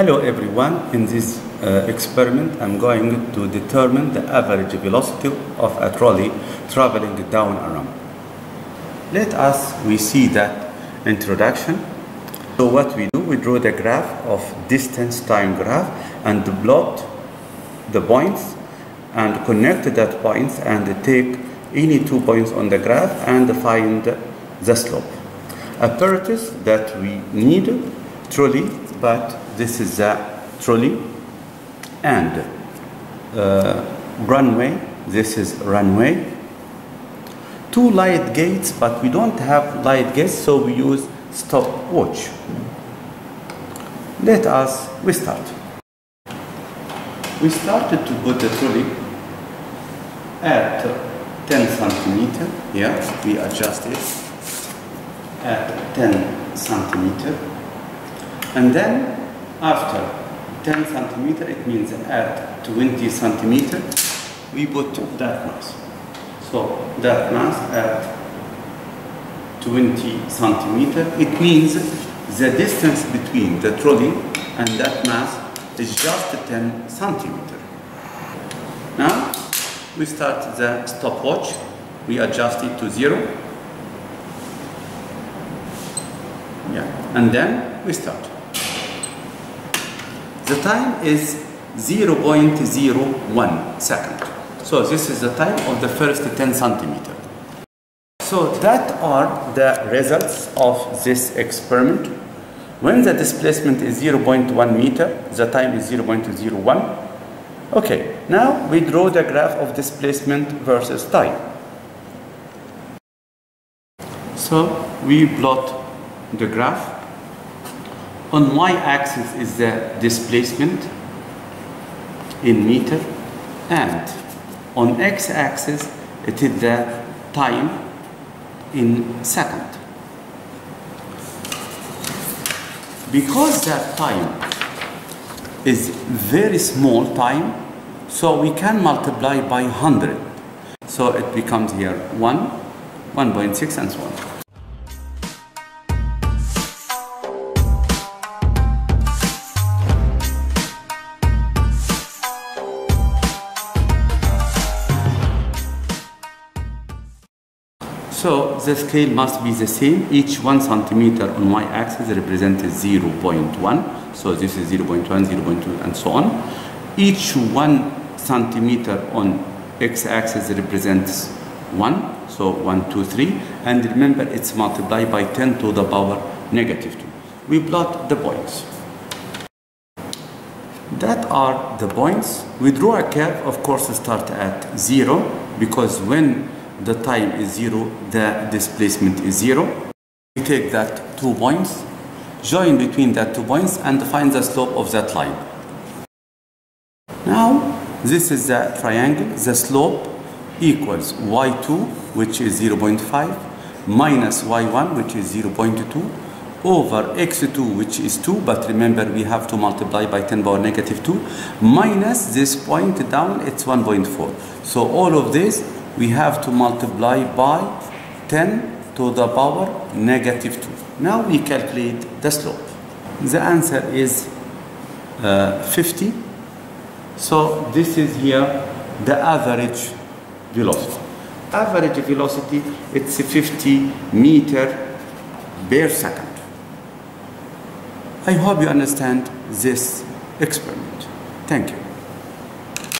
Hello everyone, in this uh, experiment I'm going to determine the average velocity of a trolley traveling down a ramp. Let us, we see that introduction. So what we do, we draw the graph of distance time graph and plot the points and connect that points and take any two points on the graph and find the slope. Apparatus that we need, trolley, but this is a trolley and uh, runway, this is runway. Two light gates, but we don't have light gates, so we use stopwatch. Let us, we start. We started to put the trolley at 10 centimeter. Here we adjust it at 10 centimeter. And then after 10 centimeter, it means at 20 centimeter, we put that mass. So that mass at 20 centimeter, it means the distance between the trolley and that mass is just 10 centimeter. Now we start the stopwatch. We adjust it to zero. Yeah, and then we start. The time is 0.01 second. So this is the time of the first 10 centimeter. So that are the results of this experiment. When the displacement is 0.1 meter, the time is 0.01. Okay, now we draw the graph of displacement versus time. So we plot the graph. On y-axis is the displacement in meter and on x-axis it is the time in second. Because that time is very small time, so we can multiply by 100. So it becomes here 1, 1.6 and so on. So the scale must be the same. Each one centimeter on y-axis represents 0.1. So this is 0.1, 0.2, and so on. Each one centimeter on x-axis represents 1. So 1, 2, 3. And remember, it's multiplied by 10 to the power negative 2. We plot the points. That are the points. We draw a curve, of course, start at 0 because when the time is zero, the displacement is zero. We take that two points, join between that two points and find the slope of that line. Now, this is the triangle. The slope equals y2, which is 0.5, minus y1, which is 0.2, over x2, which is 2, but remember we have to multiply by 10 power negative 2, minus this point down, it's 1.4. So all of this we have to multiply by 10 to the power negative 2. Now we calculate the slope. The answer is uh, 50. So this is here the average velocity. Average velocity, it's 50 meter per second. I hope you understand this experiment. Thank you.